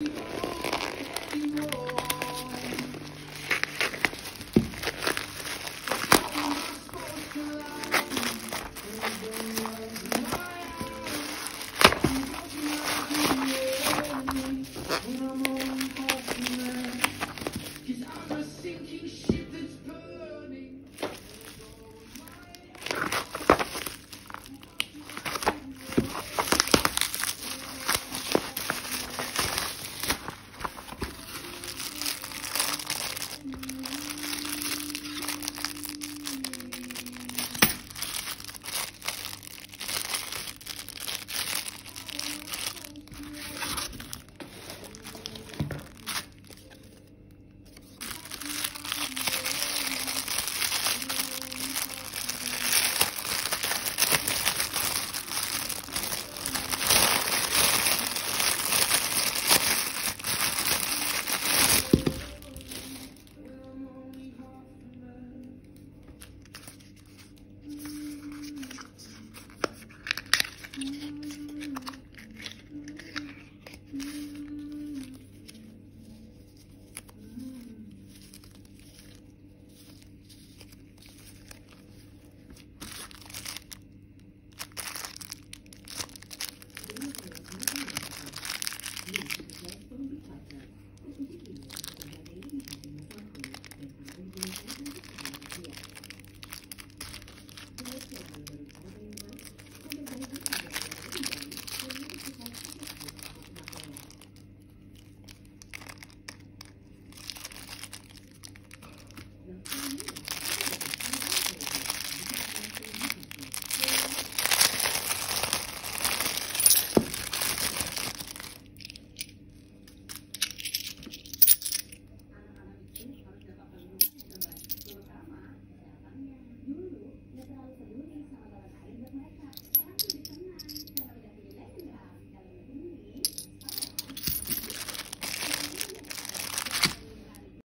I'm